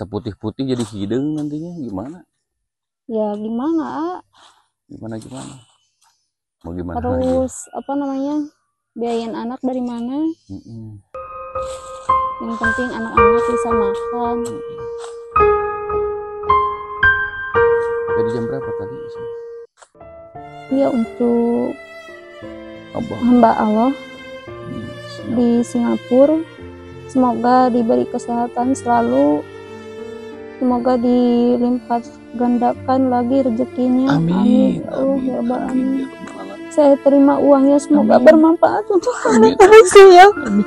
seputih-putih jadi hidung nantinya gimana? Ya gimana gimana gimana? Mau gimana terus apa namanya biayain anak dari mana? Mm-mm. yang penting anak-anak bisa makan. Jadi jam berapa tadi? Ya untuk apa? hamba Allah Siap. di Singapura. Semoga diberi kesehatan selalu semoga dilipat gandakan lagi rezekinya amin Ya Allah, amin ya Rabbal amin ya Alamin. saya terima uangnya semoga Amin. bermanfaat untuk anak-anak saya Amin.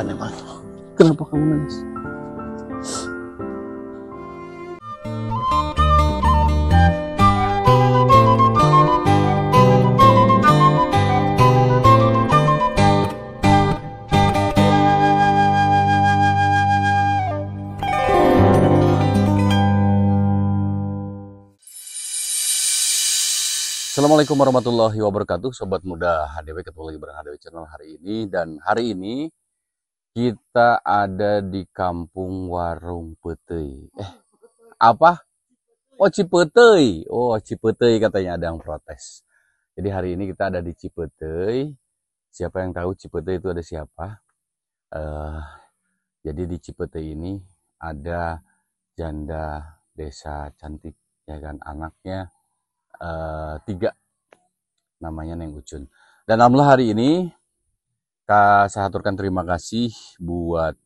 Mau diapakan emang? Kenapa kamu nangis? Assalamualaikum warahmatullahi wabarakatuh Sobat muda HDW ketemu lagi bareng HDW channel hari ini Dan hari ini kita ada di kampung Warung Petei Eh apa? Oh Cipetei Oh Cipetei katanya ada yang protes Jadi hari ini kita ada di Cipetei Siapa yang tahu Cipetei itu ada siapa? Eh, jadi di Cipetei ini ada janda desa cantik ya kan anaknya eh, tiga namanya Neng Ucun. Dan alhamdulillah hari ini saya aturkan terima kasih buat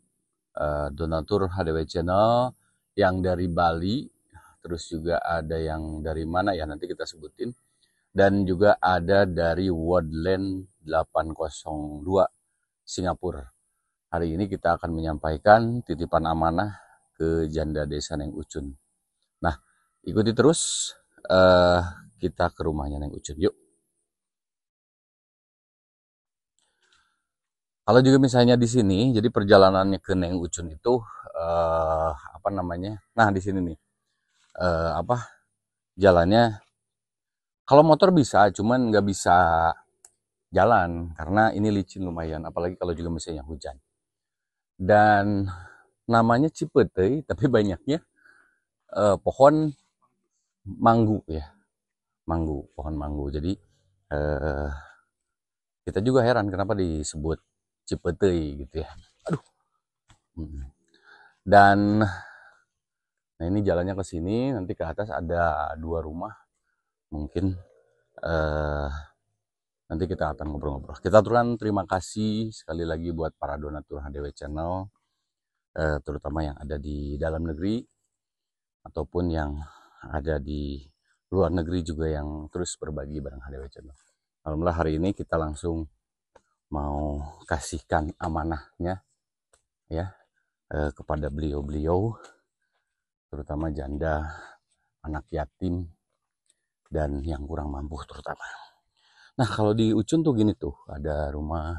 eh, donatur HDW Channel yang dari Bali, terus juga ada yang dari mana ya nanti kita sebutin dan juga ada dari Woodland 802 Singapura. Hari ini kita akan menyampaikan titipan amanah ke janda desa Neng Ucun. Nah, ikuti terus eh kita ke rumahnya Neng Ucun. Yuk. Kalau juga misalnya di sini, jadi perjalanannya ke Neng Ucun itu eh apa namanya? Nah, di sini nih. Eh apa? Jalannya kalau motor bisa, cuman nggak bisa jalan karena ini licin lumayan, apalagi kalau juga misalnya hujan. Dan namanya Cipetei, tapi banyaknya eh, pohon manggu ya manggu pohon manggu jadi eh, kita juga heran kenapa disebut Cipetei gitu ya aduh Mm. dan nah ini jalannya ke sini nanti ke atas ada dua rumah mungkin eh, nanti kita akan ngobrol-ngobrol kita aturan terima kasih sekali lagi buat para donatur HDW channel eh, terutama yang ada di dalam negeri ataupun yang ada di luar negeri juga yang terus berbagi bareng HDW Channel. Alhamdulillah hari ini kita langsung mau kasihkan amanahnya ya eh, kepada beliau-beliau terutama janda, anak yatim dan yang kurang mampu terutama. Nah, kalau di Ucun tuh gini tuh, ada rumah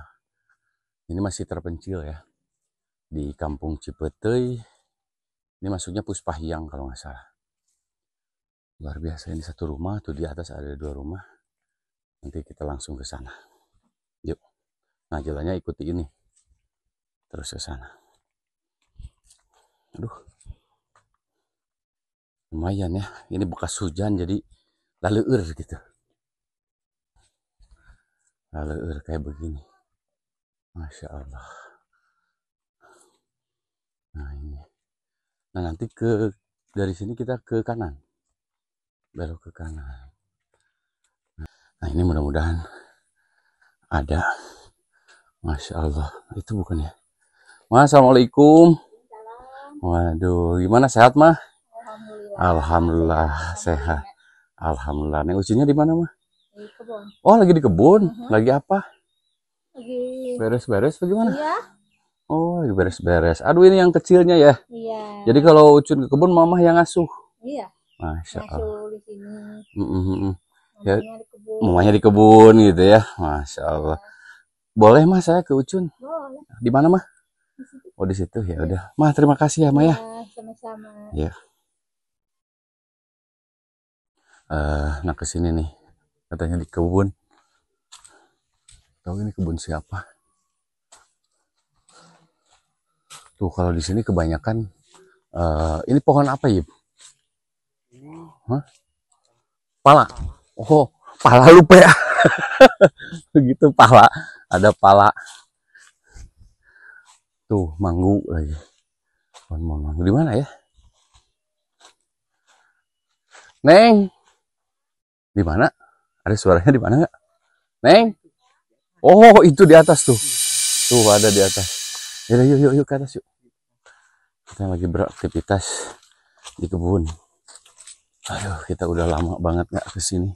ini masih terpencil ya. Di Kampung Cipetei. Ini masuknya Puspahyang kalau nggak salah luar biasa ini satu rumah tuh di atas ada dua rumah nanti kita langsung ke sana yuk nah jalannya ikuti ini. Terus ke sana. Aduh. Lumayan ya. Ini bekas hujan jadi laleur gitu. Laleur kayak begini. Masya Allah. Nah ini. Nah nanti ke dari sini kita ke kanan. Belok ke kanan. Nah ini mudah-mudahan ada. Masya Allah. Itu bukan ya. Mas, Assalamualaikum. Waduh, gimana sehat mah? Alhamdulillah sehat. Alhamdulillah. Nih usinya di mana mah? di kebun Oh lagi di kebun. Lagi apa? lagi Beres-beres bagaimana? iya Oh lagi beres-beres. Aduh ini yang kecilnya ya. iya Jadi kalau Ucun ke kebun, mamah yang ngasuh. iya Masya Allah. masuk di sini Mm, mm. Ya. mamanya di kebun Mamanya di kebun gitu ya. Masya Allah. Boleh mah saya ke Ucun. Boleh. Di mana mah? Oh di situ ya udah. Mah terima kasih ya Mah ya. sama-sama. Eh, nah ke sini nih. Katanya di kebun. Tahu ini kebun siapa? Tuh kalau di sini kebanyakan eh ini pohon apa ya? Hah? Pala. Oh, pala lupa ya. Begitu pala. Ada pala. Tuh, manggu lagi. Pohon pohon manggu di mana ya? Neng. Di mana? Ada suaranya di mana nggak? Neng. Oh, itu di atas tuh. Tuh ada di atas. Yaudah, yuk, yuk, yuk ke atas yuk. Kita lagi beraktivitas di kebun. Aduh, kita udah lama banget nggak ke sini.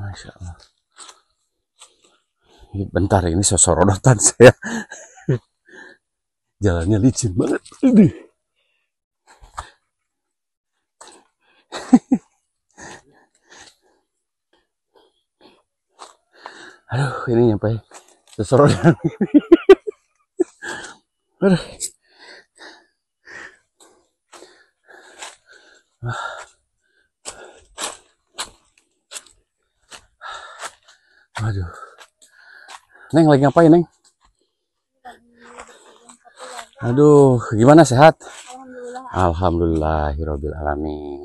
Masya Allah. Ini bentar ini sosorodotan saya. Jalannya licin banget. Aduh. Aduh, ini nyampe sosorodan. Aduh. Aduh. Neng lagi ngapain, Neng? Aduh, gimana sehat? Alhamdulillah. Alhamdulillahirabbil alamin.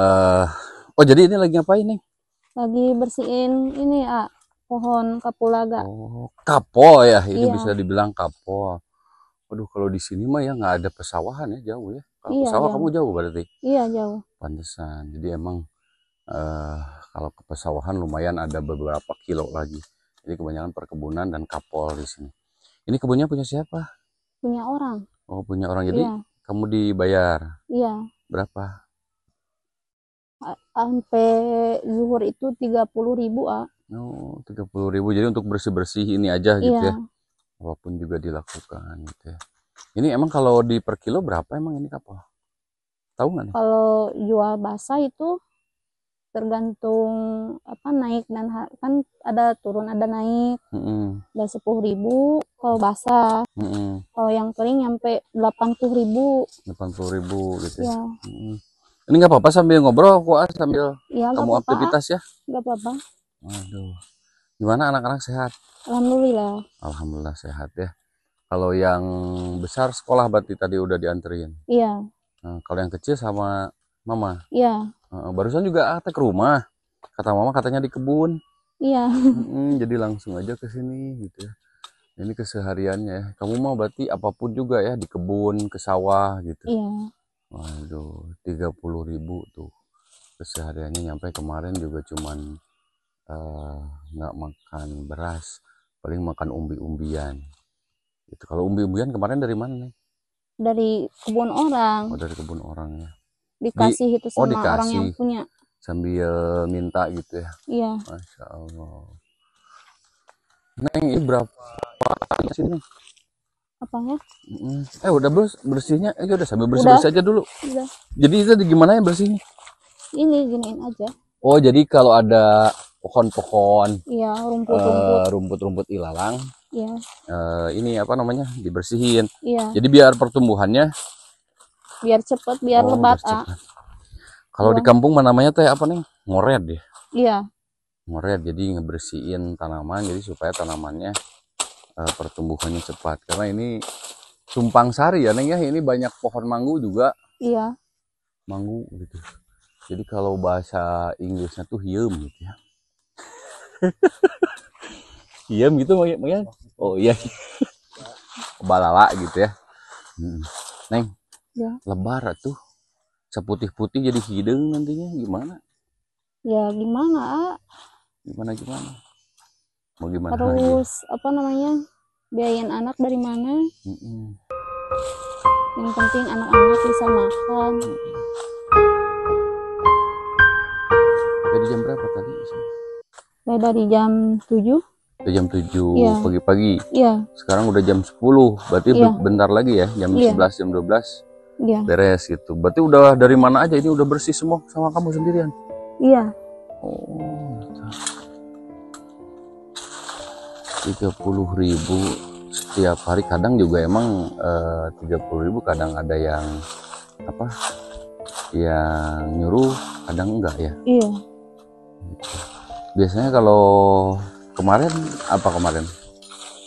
Eh, oh jadi ini lagi ngapain, Neng? Lagi bersihin ini ah pohon kapulaga. Oh, kapo ya, ini Iya. bisa dibilang kapo. Waduh, kalau di sini mah ya nggak ada pesawahan ya, jauh ya. Kalau Iya, pesawah jauh. kamu jauh berarti. Iya jauh. Pantesan. Jadi emang eh kalau ke pesawahan lumayan ada beberapa kilo lagi. Jadi kebanyakan perkebunan dan kapol di sini. Ini kebunnya punya siapa? Punya orang. Oh, punya orang. Jadi Iya. kamu dibayar Iya. berapa? Sampai zuhur itu 30.000 ribu ah. Oh, 30.000 ribu. Jadi untuk bersih-bersih ini aja gitu Iya. ya. Apa pun juga dilakukan gitu ya. Ini emang kalau di per kilo berapa emang ini kapal? Tahu nggak nih? Kalau jual basah itu tergantung apa naik dan kan ada turun ada naik Mm-mm, dari sepuluh ribu kalau basah mm-mm. kalau yang kering nyampe delapan puluh ribu 80.000 ribu gitu ya. Mm-mm. Ini nggak apa-apa sambil ngobrol kok ah, sambil ya kamu apa-apa aktivitas ya. nggak apa-apa Aduh. Gimana anak-anak sehat? alhamdulillah Alhamdulillah sehat ya. Kalau yang besar sekolah berarti tadi udah dianterin. iya Nah, kalau yang kecil sama mama. iya barusan juga ah, teh ke rumah. Kata mama katanya di kebun. iya Mm, jadi langsung aja ke sini gitu ya. Ini kesehariannya ya. Kamu mau berarti apa pun juga ya di kebun, ke sawah gitu. iya Waduh, 30.000 ribu tuh. Kesehariannya nyampe kemarin juga cuman eh, nggak makan beras, paling makan umbi-umbian. Gitu. Kalau umbi-umbian kemarin dari mana nih? dari kebun orang Oh dari kebun orang ya. Dikasih itu oh, sama orang yang dikasih. punya Sambil minta gitu ya. iya Masya Allah. Neng ini berapa di sini? apa ya. Eh udah bers bersihnya, eh udah sambil bersih Udah. bersih aja dulu. udah Jadi itu di gimana ya bersihnya? ini giniin aja Oh jadi kalau ada pohon-pohon, iya rumput-rumput eh, rumput-rumput ilalang, iya eh, ini apa namanya dibersihin. iya Jadi biar pertumbuhannya biar cepet biar oh, lebat ah. Kalau di Iya. kampung mah namanya teh apa nih? Ngored ya. iya Ngored jadi ngebersihin tanaman jadi supaya tanamannya eh, pertumbuhannya cepat. Karena ini tumpang sari ya Neng ya. Ini banyak pohon manggu juga. iya Manggu gitu. Jadi kalau bahasa Inggrisnya tuh hiem gitu ya. hiem gitu? Maya? Oh iya. Balala gitu ya. Hmm. Neng. Ya. Lebar tuh. Seputih-putih jadi hidung nantinya gimana? ya gimana ah Gimana gimana? Mau gimana apa namanya biayain anak dari mana Mm-mm. yang penting anak-anak bisa makan Dari jam berapa tadi? ya dari jam 7 Udah jam 7 Iya. pagi-pagi. iya Sekarang udah jam 10. Berarti Iya. bentar lagi ya, jam Iya. 11 jam 12 iya beres gitu. Berarti udah dari mana aja ini udah bersih semua sama kamu sendirian. iya Oh. gitu. tiga puluh ribu setiap hari kadang juga emang tiga puluh ribu kadang ada yang apa yang nyuruh kadang enggak ya iya biasanya kalau kemarin apa kemarin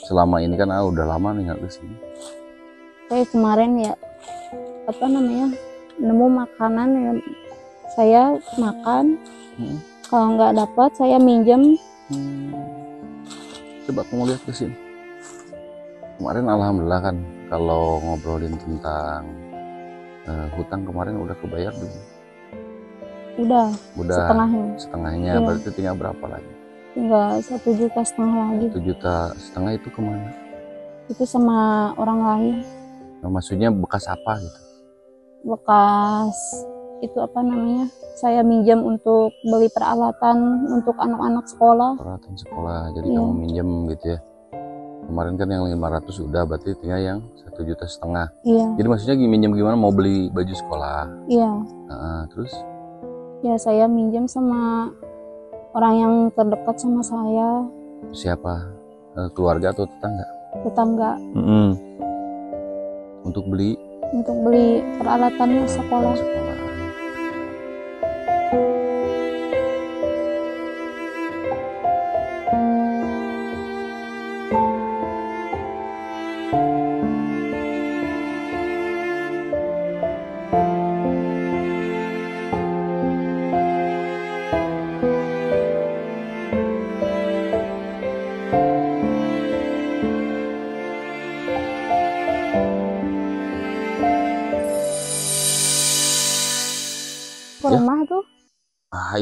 selama ini kan ah, udah lama nih nggak ke sini saya kemarin ya apa namanya nemu makanan ya saya makan Hmm. kalau nggak dapat saya minjem Hmm. Coba kamu lihat ke sini. Kemarin alhamdulillah kan kalau ngobrolin tentang eh, hutang kemarin udah kebayar belum? udah Udah setengahnya setengahnya Iya. berarti tinggal berapa lagi? tinggal satu juta setengah lagi Satu juta setengah itu ke mana? itu sama orang lain Nah, maksudnya bekas apa gitu? Bekas itu apa namanya saya minjem untuk beli peralatan untuk anak-anak sekolah Peralatan sekolah. Jadi Iya. kamu minjem gitu ya. Kemarin kan yang 500 udah berarti tinggal yang satu juta setengah. iya Jadi maksudnya gini, minjem gimana? Mau beli baju sekolah. iya Nah, terus ya saya minjem sama orang yang terdekat sama saya siapa? Eh, keluarga atau tetangga? tetangga Untuk beli untuk beli peralatan sekolah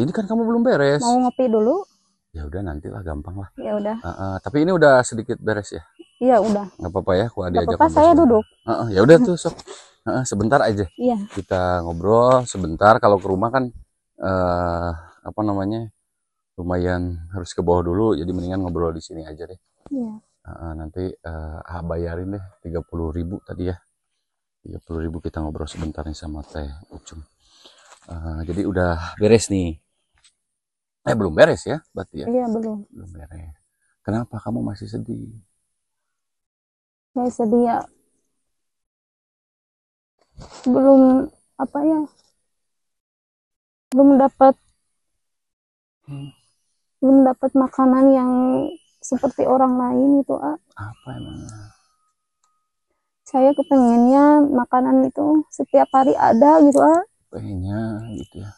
ini kan kamu belum beres. mau ngopi dulu Ya udah nantilah gampang lah. ya udah Ah, ah, tapi ini udah sedikit beres ya. iya udah nggak apa-apa ya, aku Gak diajak apa-apa saya duduk Ah, ah, ya udah tuh sok. Ah, ah, sebentar aja iya kita ngobrol sebentar. Kalau ke rumah kan eh apa namanya lumayan harus ke bawah dulu. Jadi mendingan ngobrol di sini aja deh. iya ah, nanti ah, bayarin deh 30.000 ribu tadi ya. 30.000 ribu kita ngobrol sebentar nih sama Teh Ucung. Ah, jadi udah beres nih. Eh belum beres ya, berarti ya. iya belum belum beres. Kenapa kamu masih sedih? saya sedih ya belum apa ya belum dapat Hmm. belum dapat makanan yang seperti orang lain itu ah Apa emangnya? saya kepengennya makanan itu setiap hari ada gitu ah Pengennya gitu ya.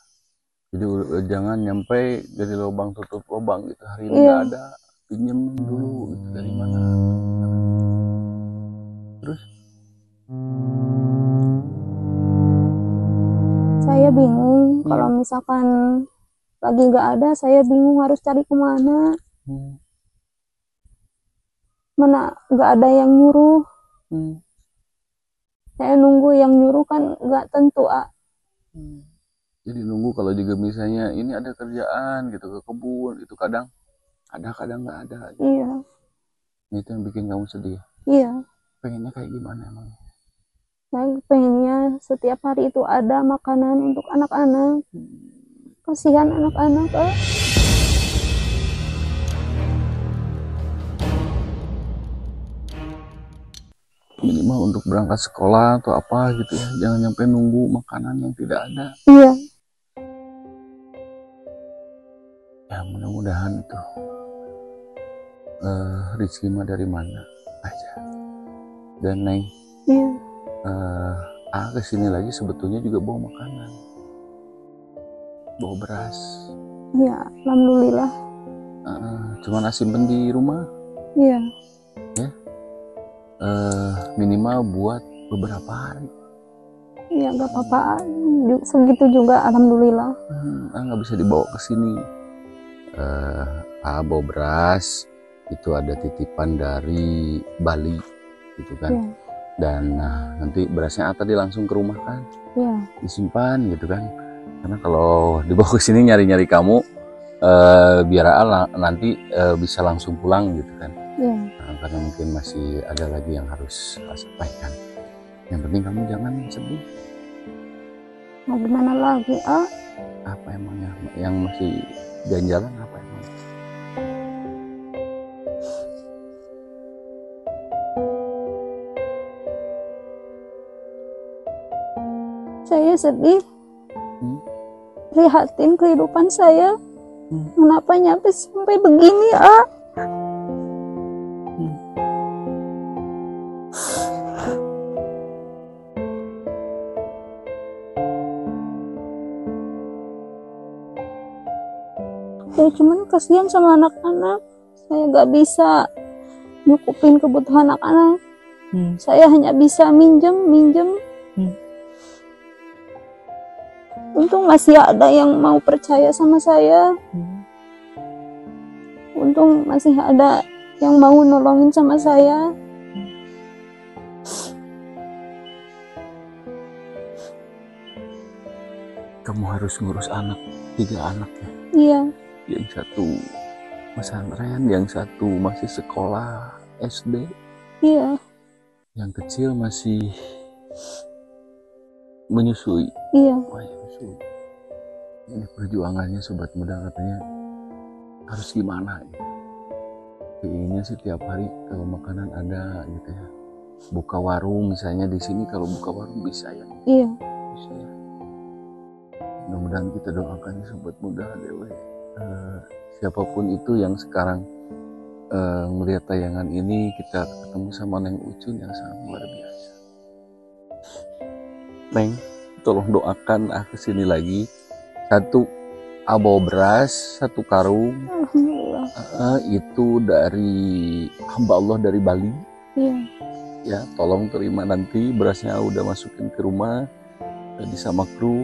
Jadi u- jangan nyampe dari lubang tutup lubang gitu. Hari ini nggak ada. Pinjem dulu gitu dari mana? Terus? saya bingung Hmm. kalau misalkan lagi nggak ada saya bingung harus cari ke mana Hmm. mana nggak ada yang nyuruh Hmm. saya nunggu yang nyuruh kan nggak tentu ah Hmm. Jadi nunggu kalau juga misalnya ini ada kerjaan gitu ke kebun itu kadang ada kadang nggak ada. iya Nah, Itu yang bikin kamu sedih. iya Pengennya kayak gimana emang? saya pengennya setiap hari itu ada makanan untuk anak-anak kasihan anak-anak ah Minimal untuk berangkat sekolah atau apa gitu ya. Jangan nyampe nunggu makanan yang tidak ada. iya mudah-mudahan itu eh rezeki mah dari mana aja. Dan neng iya. eh ah ke sini lagi sebetulnya juga bawa makanan. Bawa beras. Iya alhamdulillah. Eh, cuman simpen di rumah. Iya. Eh minimal buat beberapa hari. Iya nggak apa-apa segitu juga alhamdulillah. Hmm, ah nggak bisa dibawa ke sini eh ah bawa beras itu ada titipan dari Bali gitu kan. Iya. Dan nah, nanti berasnya Ata dia langsung ke rumah kan? Iya. Disimpan gitu kan. Karena kalau dibawa ke sini nyari-nyari kamu eh, biar la- nanti eh, bisa langsung pulang gitu kan. Iya. Nah, karena mungkin masih ada lagi yang harus sampaikan. Yang penting kamu jangan sedih. Mau gimana lagi ah apa emangnya yang masih jalan-jalan apa emang? Saya sedih. Hmm? Lihatin kehidupan saya. Hmm? Kenapa nyampe sampai begini, Ah? Kasihan sama anak-anak saya nggak bisa nyukupin kebutuhan anak-anak Hmm. saya hanya bisa minjem minjem Hmm. untung masih ada yang mau percaya sama saya Hmm. untung masih ada yang mau nolongin sama saya Kamu harus ngurus anak, tiga anak ya. iya Yang satu pesantren, yang satu masih sekolah SD, iya yang kecil masih menyusui. iya Wah, ya, menyusui. Ini perjuangannya sobat muda katanya harus gimana gitu. Kayaknya sih tiap hari kalau makanan ada gitu ya. Buka warung misalnya di sini kalau buka warung bisa ya. iya bisa ya. Mudah-mudahan kita doakan ya, sobat muda dewe. Eh, siapa pun itu yang sekarang eh, melihat tayangan ini kita ketemu sama Neng Ucun yang sangat luar biasa. Neng, tolong doakan ah ke sini lagi. Satu abo beras, satu karung eh, itu dari hamba Allah dari Bali. iya ya tolong terima nanti berasnya udah masukin ke rumah tadi sama kru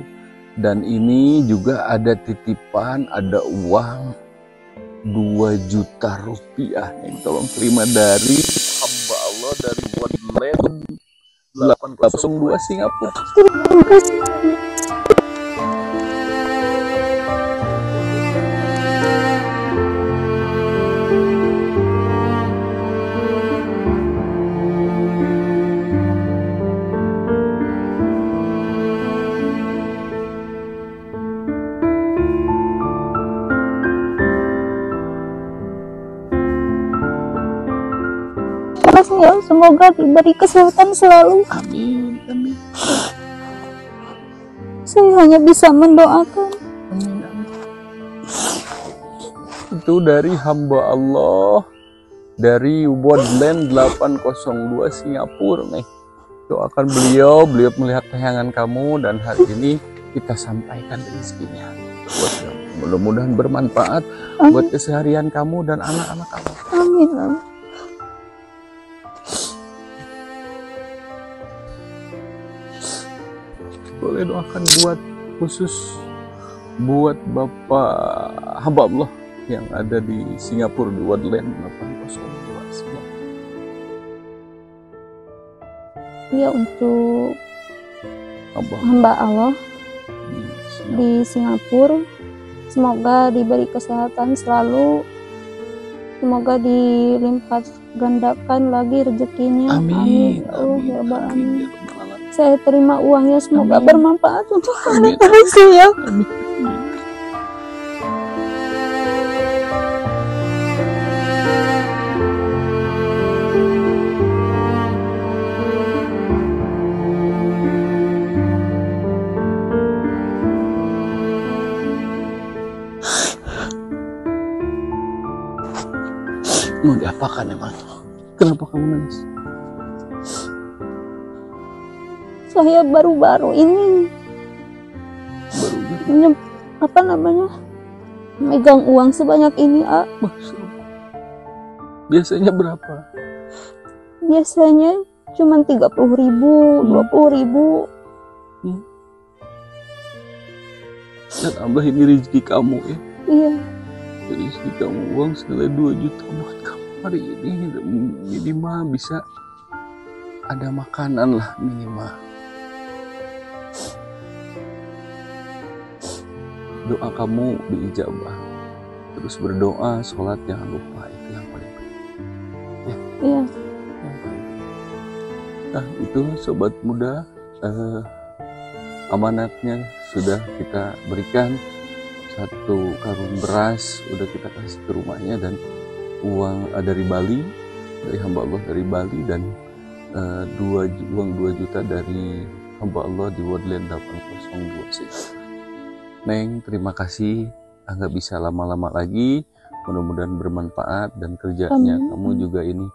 dan ini juga ada titipan ada uang 2 juta rupiah yang tolong terima dari hamba Allah dari Wonderland 802 Singapura. Terima kasih semoga diberi kesehatan selalu. amin amin Saya hanya bisa mendoakan. amin amin itu dari hamba Allah dari Wonderland 802 Singapura nih doakan beliau beliau melihat tayangan kamu dan hari ini kita sampaikan rezekinya mudah-mudahan bermanfaat Amin. buat keseharian kamu dan anak-anak kamu Amin. Boleh doakan buat khusus buat Bapak hamba Allah yang ada di Singapura di Wonderland 802 Singapura Ya untuk hamba hamba Allah di Singapura di Singapura, semoga diberi kesehatan selalu. Semoga dilipat gandakan lagi rezekinya. Amin. Ya Allah, Amin. ya Rabbal Amin. Saya terima uangnya semoga Amin. bermanfaat untuk Amin. anak saya. Amin. Mau diapakan emang? Kenapa kamu nangis? Saya baru-baru ini Baru apa namanya? megang uang sebanyak ini, ah. Biasanya berapa? Biasanya cuma 30 ribu, Hmm. 20 ribu. Dan Allah ini rezeki kamu ya. Iya, Rezeki kamu uang senilai 2 juta buat kamu hari ini minimal bisa ada makanan lah minimal. Doa kamu diijabah. Terus berdoa, sholat jangan lupa itu yang paling penting. iya. Yang paling penting. Nah itu sobat muda eh, amanatnya sudah kita berikan satu karung beras udah kita kasih ke rumahnya dan uang eh, dari Bali dari hamba Allah dari Bali dan eh, dua uang 2 juta dari hamba Allah di Woodland 802 sih. Neng, terima kasih. Ah, nggak bisa lama-lama lagi. Mudah-mudahan bermanfaat dan kerjanya Amin. kamu juga ini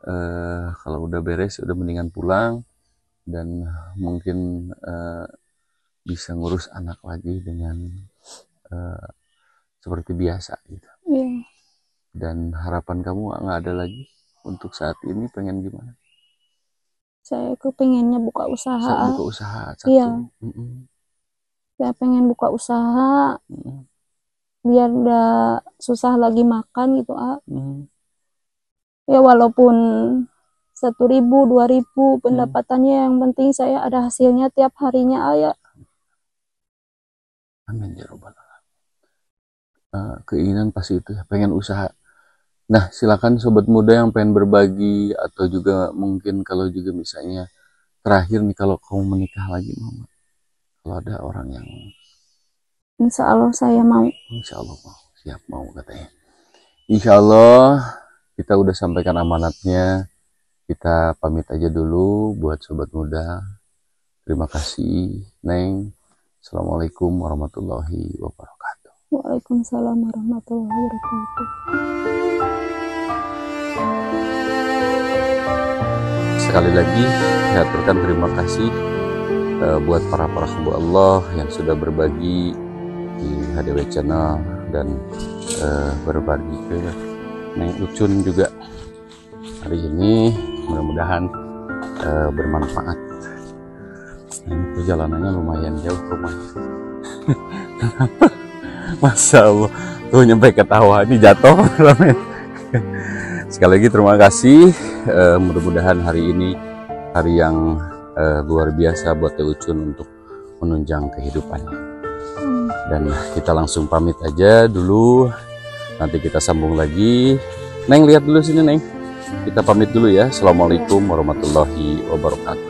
eh kalau udah beres udah mendingan pulang dan mungkin eh, bisa ngurus anak lagi dengan eh, seperti biasa gitu. Iya. Dan harapan kamu nggak ada lagi untuk saat ini pengen gimana? Saya kepengennya buka usaha. buka usaha satu. Iya. Mm-mm, Saya pengen buka usaha mm-mm, biar nggak susah lagi makan gitu, ah. mm. Ya walaupun satu ribu, dua ribu pendapatannya yang penting saya ada hasilnya tiap harinya, ah, ya. Amin ya robbal alamin. Eh, keinginan pasti itu ya, pengen usaha. Nah, silakan sobat muda yang pengen berbagi atau juga mungkin kalau juga misalnya terakhir nih kalau kamu menikah lagi mama. Kalau ada orang yang Insya Allah saya mau. insya Allah mau siap mau katanya. Insya Allah kita udah sampaikan amanatnya. Kita pamit aja dulu buat sobat muda. Terima kasih, Neng. Assalamualaikum warahmatullahi wabarakatuh. Waalaikumsalam warahmatullahi wabarakatuh. Sekali lagi, saya aturkan terima kasih eh, buat para para hamba Allah yang sudah berbagi di HDW Channel dan eh, berbagi ke Neng Ucun juga hari ini mudah-mudahan eh, bermanfaat. Ini perjalanannya lumayan jauh rumahnya. Masya Allah, tuh nyampe ketawa ini jatuh. Sekali lagi terima kasih. Eh, mudah-mudahan hari ini hari yang eh, luar biasa buat Teh Ucun untuk menunjang kehidupannya. Dan kita langsung pamit aja dulu. Nanti kita sambung lagi. Neng lihat dulu sini Neng. Kita pamit dulu ya. Assalamualaikum warahmatullahi wabarakatuh.